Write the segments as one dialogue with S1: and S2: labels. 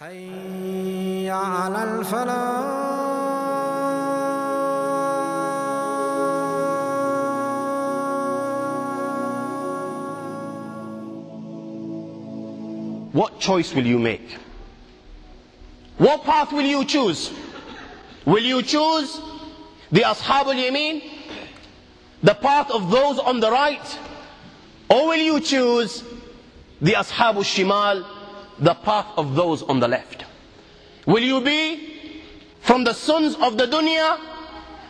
S1: حي على الفلاح
S2: What choice will you make? What path will you choose? Will you choose the Ashab al-Yameen, the path of those on the right? Or will you choose the Ashab al-Shimal, The path of those on the left? Will you be from the sons of the dunya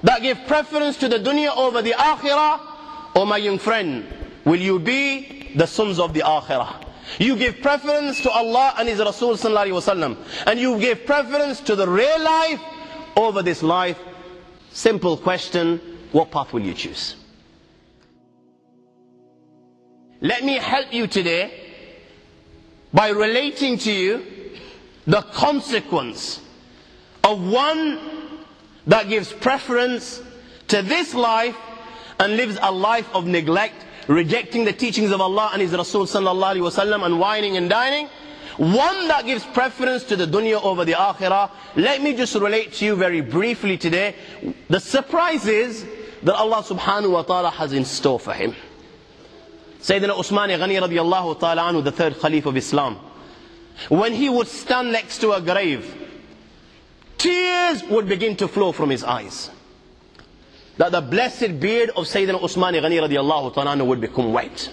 S2: that give preference to the dunya over the akhirah? Or my young friend, will you be the sons of the akhirah? You give preference to Allah and His Rasul sallallahu and you give preference to the real life over this life. Simple question, what path will you choose? Let me help you today by relating to you the consequence of one that gives preference to this life and lives a life of neglect, rejecting the teachings of Allah and His Rasul sallallahu alaihi wasallam and wining and dining. One that gives preference to the dunya over the akhirah. Let me just relate to you very briefly today the surprise is that Allah subhanahu wa ta'ala has in store for him. Sayyidina Usman Ghani radiallahu ta'ala anhu, the third Caliph of Islam, when he would stand next to a grave, tears would begin to flow from his eyes. That the blessed beard of Sayyidina Usman Ghani radiallahu ta'ala anhu would become white.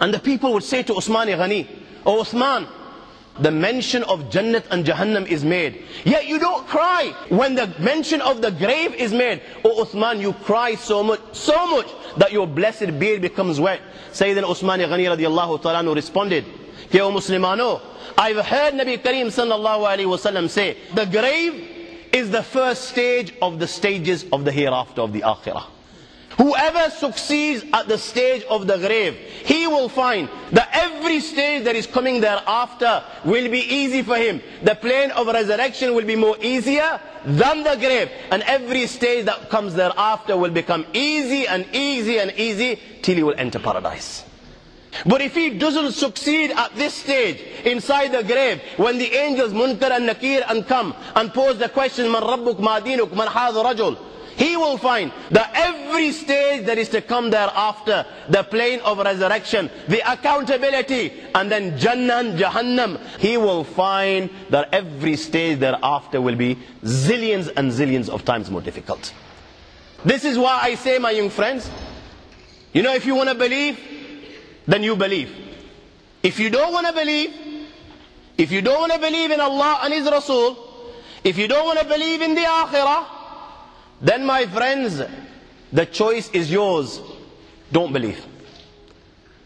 S2: And the people would say to Usman Ghani, Oh Usman, the mention of Jannat and Jahannam is made. Yet you don't cry when the mention of the grave is made. Oh Uthman, you cry so much, so much that your blessed beard becomes wet. Sayyidina Usman Ghani radiallahu ta'ala responded, Ke O Muslimano, I've heard Nabi Kareem sallallahu alayhi wasallam say, the grave is the first stage of the stages of the hereafter of the akhirah. Whoever succeeds at the stage of the grave, he will find that every stage that is coming thereafter will be easy for him. The plain of resurrection will be more easier than the grave. And every stage that comes thereafter will become easy and easy and easy till he will enter paradise. But if he doesn't succeed at this stage, inside the grave, when the angels Munkar and Nakir and come and pose the question, Man Rabbuk Ma Dinuk Man Rajul, he will find that every stage that is to come thereafter, the plain of resurrection, the accountability, and then Jannah and Jahannam, he will find that every stage thereafter will be zillions and zillions of times more difficult. This is why I say, my young friends, you know, if you want to believe, then you believe. If you don't want to believe, if you don't want to believe in Allah and His Rasul, if you don't want to believe in the Akhirah, then my friends, the choice is yours. Don't believe.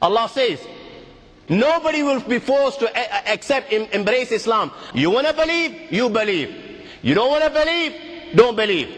S2: Allah says, nobody will be forced to accept, embrace Islam. You want to believe? You believe. You don't want to believe? Don't believe.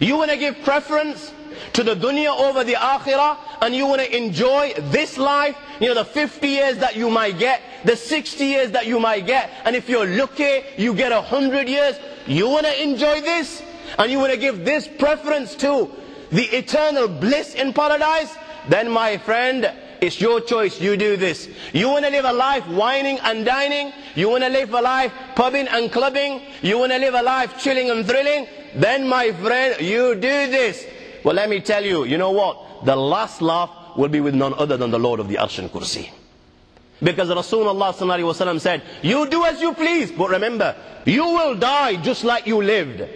S2: You want to give preference to the dunya over the akhirah and you want to enjoy this life, you know, the 50 years that you might get, the 60 years that you might get, and if you're lucky, you get a hundred years, you want to enjoy this? And you want to give this preference to the eternal bliss in paradise, then my friend, it's your choice. You do this. You want to live a life wining and dining? You want to live a life pubbing and clubbing? You want to live a life chilling and thrilling? Then my friend, you do this. Well, let me tell you, you know what? The last laugh will be with none other than the Lord of the Arsh and Kursi. Because Rasulullah said, you do as you please. But remember, you will die just like you lived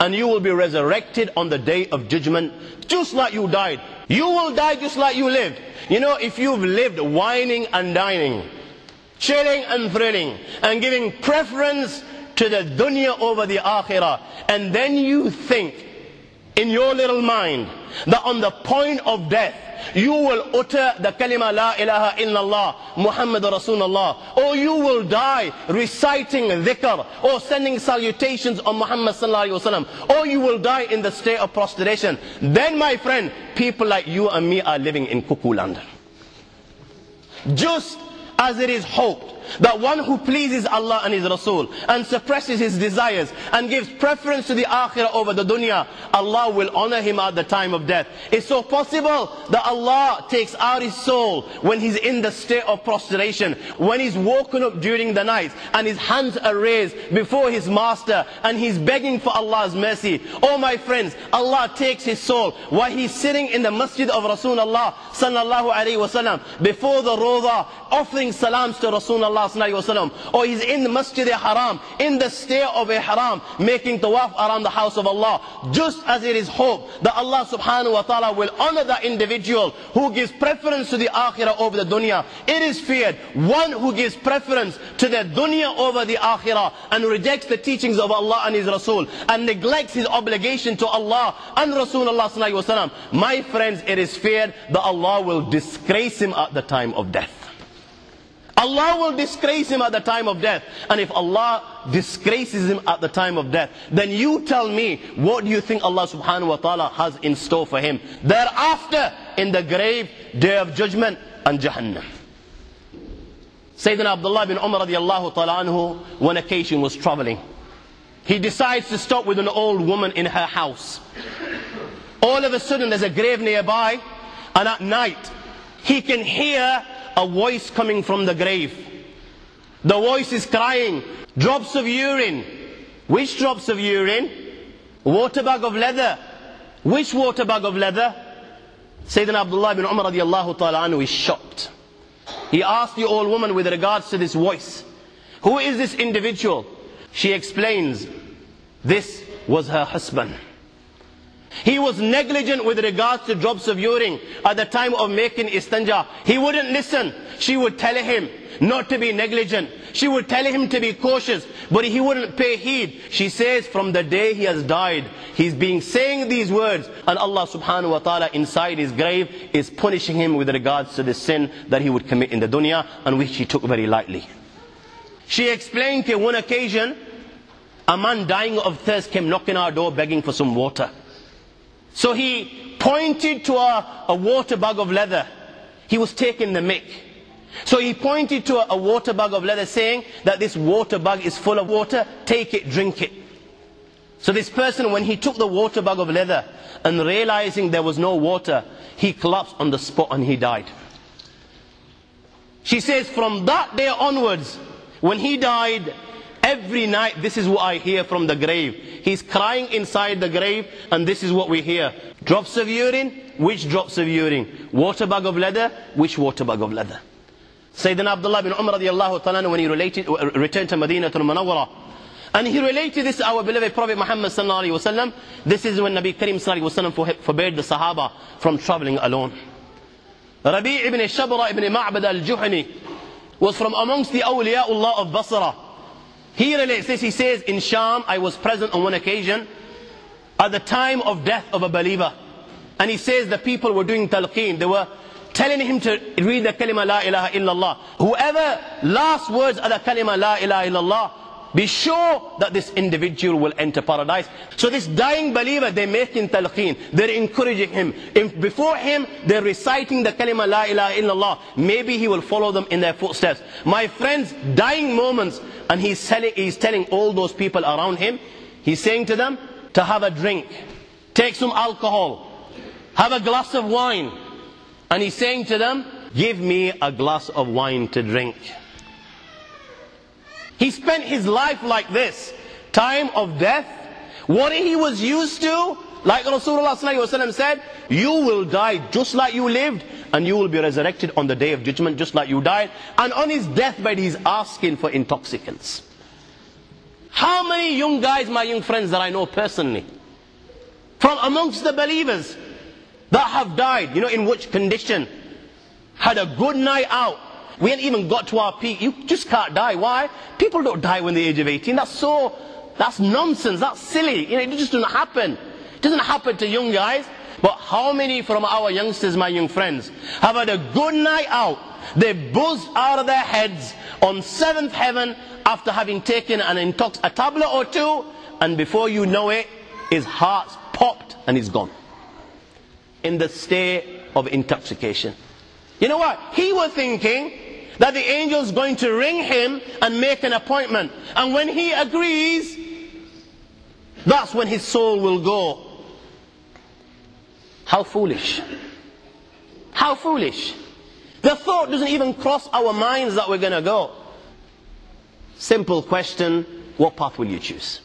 S2: and you will be resurrected on the day of judgment just like you died. You will die just like you lived. You know, if you've lived wining and dining, chilling and thrilling, and giving preference to the dunya over the akhirah, and then you think in your little mind that on the point of death, you will utter the kalima la ilaha illallah Muhammad Rasulullah. Or you will die reciting dhikr or sending salutations on Muhammad sallallahu alaihi wasallam or you will die in the state of prostration. Then my friend people like you and me are living in cuckoo land. Just as it is hoped that one who pleases Allah and His Rasul and suppresses his desires and gives preference to the akhirah over the dunya, Allah will honor him at the time of death. It's so possible that Allah takes out his soul when he's in the state of prostration, when he's woken up during the night and his hands are raised before his master and he's begging for Allah's mercy. Oh my friends, Allah takes his soul while he's sitting in the masjid of Rasulullah sallallahu alaihi wasallam before the Rawdah offering salams to Rasulullah alaihi wasallam. Or he's in the masjid al haram, in the state of a haram making tawaf around the house of Allah just as it is hope that Allah subhanahu wa ta'ala will honor that individual who gives preference to the akhirah over the dunya. It is feared one who gives preference to the dunya over the akhirah and rejects the teachings of Allah and his Rasul and neglects his obligation to Allah and Rasulullah sallallahu my friends it is feared that Allah will disgrace him at the time of death Allah will disgrace him at the time of death. And if Allah disgraces him at the time of death, then you tell me, what do you think Allah subhanahu wa ta'ala has in store for him? Thereafter, in the grave, day of judgment, and Jahannam. Sayyidina Abdullah bin Umar radiallahu ta'ala anhu, one occasion was traveling. He decides to stop with an old woman in her house. All of a sudden, there's a grave nearby, and at night, he can hear a voice coming from the grave. The voice is crying, drops of urine. Which drops of urine? Water bag of leather. Which water bag of leather? Sayyidina Abdullah bin Umar radiallahu ta'ala anhu is shocked. He asked the old woman with regards to this voice, who is this individual? She explains, this was her husband. He was negligent with regards to drops of urine at the time of making istinja. He wouldn't listen. She would tell him not to be negligent. She would tell him to be cautious, but he wouldn't pay heed. She says from the day he has died, he's being saying these words and Allah subhanahu wa ta'ala inside his grave is punishing him with regards to the sin that he would commit in the dunya and which he took very lightly. She explained that one occasion, a man dying of thirst came knocking our door begging for some water. So he pointed to a, a water bag of leather. He was taking the mick. So he pointed to a, a water bag of leather saying that this water bag is full of water, take it, drink it. So this person, when he took the water bag of leather and realizing there was no water, he collapsed on the spot and he died. She says, from that day onwards, when he died, Every night, this is what I hear from the grave. He's crying inside the grave, and this is what we hear. Drops of urine, which drops of urine? Water bag of leather, which water bag of leather? Sayyidina Abdullah bin Umar radiallahu ta'ala when he related, uh, returned to Medina to Manawwara. And he related this to our beloved Prophet Muhammad sallallahu alayhi wasallam. This is when Nabi Karim sallallahu alayhi wasallam forbade the Sahaba from traveling alone. Rabi' ibn Shabra ibn Ma'bad al-Juhani was from amongst the awliyaullah of Basra. He relates this, he says, in Sham, I was present on one occasion at the time of death of a believer. And he says the people were doing talqeen. They were telling him to read the kalima la ilaha illallah. Whoever last words are the kalima la ilaha illallah, be sure that this individual will enter paradise. So this dying believer, they're making talqeen. They're encouraging him. If before him, they're reciting the kalima la ilaha illallah. Maybe he will follow them in their footsteps. My friends, dying moments, and he's, he's telling all those people around him, he's saying to them, to have a drink. Take some alcohol. Have a glass of wine. And he's saying to them, give me a glass of wine to drink. He spent his life like this. Time of death. What he was used to, like Rasulullah said, you will die just like you lived and you will be resurrected on the day of judgment just like you died. And on his deathbed he's asking for intoxicants. How many young guys, my young friends that I know personally, from amongst the believers that have died, you know in which condition, had a good night out, we ain't even got to our peak. You just can't die. Why? People don't die when the age of 18. That's so, that's nonsense. That's silly. You know, it just doesn't happen. It doesn't happen to young guys. But how many from our youngsters, my young friends, have had a good night out? They buzzed out of their heads on seventh heaven after having taken an intox a tablet or two, and before you know it, his heart's popped and he's gone. In the state of intoxication. You know what? He was thinking that the angel is going to ring him and make an appointment. And when he agrees, that's when his soul will go. How foolish. How foolish. The thought doesn't even cross our minds that we're going to go. Simple question what path will you choose?